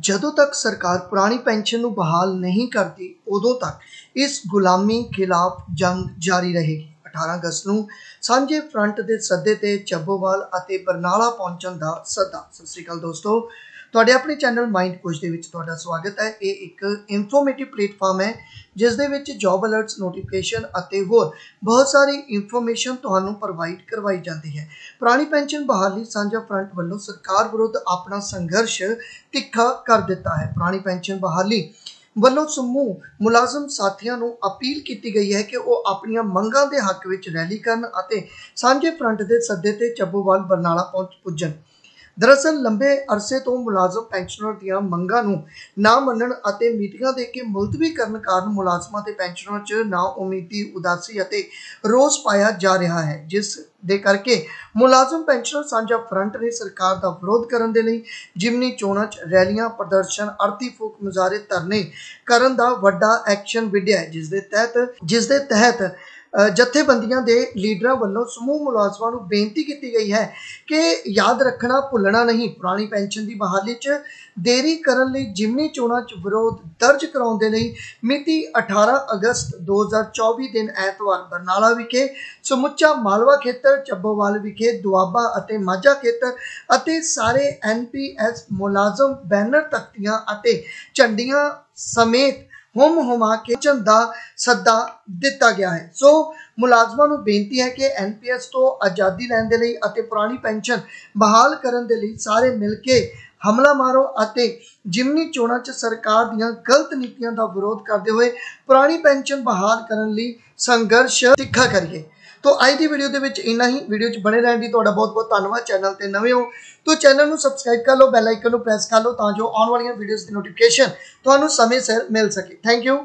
ਜਦੋਂ ਤੱਕ ਸਰਕਾਰ ਪੁਰਾਣੀ ਪੈਨਸ਼ਨ ਨੂੰ ਬਹਾਲ ਨਹੀਂ ਕਰਦੀ, ਉਦੋਂ ਤੱਕ ਇਸ ਗੁਲਾਮੀ ਖਿਲਾਫ ਜੰਗ ਜਾਰੀ ਰਹੇਗੀ। 18 ਅਗਸਤ ਨੂੰ ਸਾਂਝੇ ਫਰੰਟ ਦੇ ਸੱਦੇ ਤੇ ਚੱਬੋਵਾਲ ਅਤੇ ਬਰਨਾਲਾ ਪਹੁੰਚਣ ਦਾ ਸੱਦਾ। ਸਤਿ ਸ੍ਰੀ ਅਕਾਲ ਦੋਸਤੋ। ਤੁਹਾਡੇ ਆਪਣੇ ਚੈਨਲ ਮਾਈਂਡ ਕੋਚ ਦੇ ਵਿੱਚ ਤੁਹਾਡਾ ਸਵਾਗਤ ਹੈ। ਇਹ ਇੱਕ ਇਨਫੋਰਮੇਟਿਵ ਪਲੇਟਫਾਰਮ ਹੈ, ਜਿਸ ਦੇ ਵਿੱਚ ਜੌਬ ਅਲਰਟਸ ਨੋਟੀਫਿਕੇਸ਼ਨ ਅਤੇ ਹੋਰ ਬਹੁਤ ਸਾਰੀ ਇਨਫੋਰਮੇਸ਼ਨ ਤੁਹਾਨੂੰ ਪ੍ਰੋਵਾਈਡ ਕਰਵਾਈ ਜਾਂਦੀ ਹੈ। ਪੁਰਾਣੀ ਪੈਨਸ਼ਨ ਬਹਾਲੀ ਸਾਂਝਾ ਫਰੰਟ ਵੱਲੋਂ ਸਰਕਾਰ ਵਿਰੁੱਧ ਆਪਣਾ ਸੰਘਰਸ਼ ਤਿੱਖਾ ਕਰ ਦਿੱਤਾ ਹੈ। ਪੁਰਾਣੀ ਪੈਨਸ਼ਨ ਬਹਾਲੀ ਵੱਲੋਂ ਸਮੂਹ ਮੁਲਾਜ਼ਮ ਸਾਥੀਆਂ ਨੂੰ ਅਪੀਲ ਕੀਤੀ ਗਈ ਹੈ ਕਿ ਉਹ ਆਪਣੀਆਂ ਮੰਗਾਂ ਦੇ ਹੱਕ ਵਿੱਚ ਰੈਲੀ ਕਰਨ ਅਤੇ ਸਾਂਝੇ ਫਰੰਟ ਦੇ ਸੱਦੇ ਤੇ ਚੱਬੋਵਾਲ ਬਰਨਾਲਾ ਪਹੁੰਚ ਪੁੱਜਣ। ਦਰਅਸਲ ਲੰਬੇ ਅਰਸੇ ਤੋਂ ਮੁਲਾਜ਼ਮ ਪੈਨਸ਼ਨਰ ਦੀਆਂ ਮੰਗਾਂ ਨੂੰ ਨਾ ਮੰਨਣ ਅਤੇ ਮੀਟਿੰਗਾਂ ਦੇ ਕੇ ਮੁਲਤਵੀ ਕਰਨ ਕਾਰਨ ਮੁਲਾਜ਼ਮਾਂ ਤੇ ਪੈਨਸ਼ਨਰਾਂ 'ਚ ਨਾ ਉਮੀਦੀ ਉਦਾਸੀ ਅਤੇ ਰੋਸ ਪਾਇਆ ਜਾ ਰਿਹਾ ਹੈ, ਜਿਸ ਦੇ ਕਰਕੇ ਮੁਲਾਜ਼ਮ ਪੈਨਸ਼ਨਰ ਸਾਂਝਾ ਫਰੰਟ ਨੇ ਸਰਕਾਰ ਦਾ ਵਿਰੋਧ ਕਰਨ ਦੇ ਲਈ ਜਿਮਨੀ ਚੋਣਾਂ 'ਚ ਰੈਲੀਆਂ, ਪ੍ਰਦਰਸ਼ਨ ਅਰਤੀ ਫੂਕ ਮੁਜ਼ਾਹਰੇ ਧਰਨੇ ਕਰਨ ਦਾ ਵੱਡਾ ਐਕਸ਼ਨ ਵਿੱਢਿਆ ਹੈ, ਜਿਸ ਦੇ ਤਹਿਤ ਜਿਸ ਦੇ ਤਹਿਤ ਜਥੇਬੰਦੀਆਂ ਦੇ ਲੀਡਰਾਂ ਵੱਲੋਂ ਸਮੂਹ ਮੁਲਾਜ਼ਮਾਂ ਨੂੰ ਬੇਨਤੀ ਕੀਤੀ ਗਈ ਹੈ ਕਿ ਯਾਦ ਰੱਖਣਾ, ਭੁੱਲਣਾ ਨਹੀਂ। ਪੁਰਾਣੀ ਪੈਨਸ਼ਨ ਦੀ ਬਹਾਲੀ 'ਚ ਦੇਰੀ ਕਰਨ ਲਈ ਜਿਮਨੀ ਚੋਣਾਂ 'ਚ ਵਿਰੋਧ ਦਰਜ ਕਰਾਉਣ ਦੇ ਲਈ ਮਿਤੀ 18 ਅਗਸਤ 2024 ਦਿਨ ਐਤਵਾਰ ਬਰਨਾਲਾ ਵਿਖੇ, ਸਮੁੱਚਾ ਮਾਲਵਾ ਖੇਤਰ, ਚੱਬੋਵਾਲ ਵਿਖੇ, ਦੁਆਬਾ ਅਤੇ ਮਾਝਾ ਖੇਤਰ ਅਤੇ ਸਾਰੇ ਐਨਪੀਐਸ ਮੁਲਾਜ਼ਮ ਬੈਨਰ ਤਖਤੀਆਂ ਅਤੇ ਝੰਡੀਆਂ ਸਮੇਤ ਹੁਮ ਹੁਮਾ ਕੇ ਚੰਦਾ ਸੱਦਾ ਦਿੱਤਾ ਗਿਆ ਹੈ। ਸੋ ਮੁਲਾਜ਼ਮਾਂ ਨੂੰ ਬੇਨਤੀ ਹੈ ਕਿ ਐਨਪੀਐਸ ਤੋਂ ਆਜ਼ਾਦੀ ਲੈਣ ਦੇ ਲਈ ਅਤੇ ਪੁਰਾਣੀ ਪੈਨਸ਼ਨ ਬਹਾਲ ਕਰਨ ਦੇ ਲਈ ਸਾਰੇ ਮਿਲ ਕੇ ਹਮਲਾ ਮਾਰੋ ਅਤੇ ਜਿਮਨੀ ਚੋਣਾਂ 'ਚ ਸਰਕਾਰ ਦੀਆਂ ਗਲਤ ਨੀਤੀਆਂ ਦਾ ਵਿਰੋਧ ਕਰਦੇ ਹੋਏ ਪੁਰਾਣੀ ਪੈਨਸ਼ਨ ਬਹਾਲ ਕਰਨ ਲਈ ਸੰਘਰਸ਼ ਤਿੱਖਾ ਕਰੀਏ। ਤੋਂ ਅੱਜ ਦੀ ਵੀਡੀਓ ਦੇ ਵਿੱਚ ਇੰਨਾ ਹੀ। ਵੀਡੀਓ 'ਚ ਬਣੇ ਰਹਿਣ ਦੀ ਤੁਹਾਡਾ ਬਹੁਤ ਬਹੁਤ ਧੰਨਵਾਦ। ਚੈਨਲ ਤੇ ਨਵੇਂ ਹੋ ਤੋ ਚੈਨਲ ਨੂੰ ਸਬਸਕ੍ਰਾਈਬ ਕਰ ਲਓ ਬੈਲ ਆਈਕਨ ਨੂੰ ਪ੍ਰੈਸ ਕਰ ਲਓ ਤਾਂ ਜੋ ਆਉਣ ਵਾਲੀਆਂ ਵੀਡੀਓਜ਼ ਦੀ ਨੋਟੀਫਿਕੇਸ਼ਨ ਤੁਹਾਨੂੰ ਸਮੇਂ ਸਿਰ ਮਿਲ ਸਕੇ। Thank you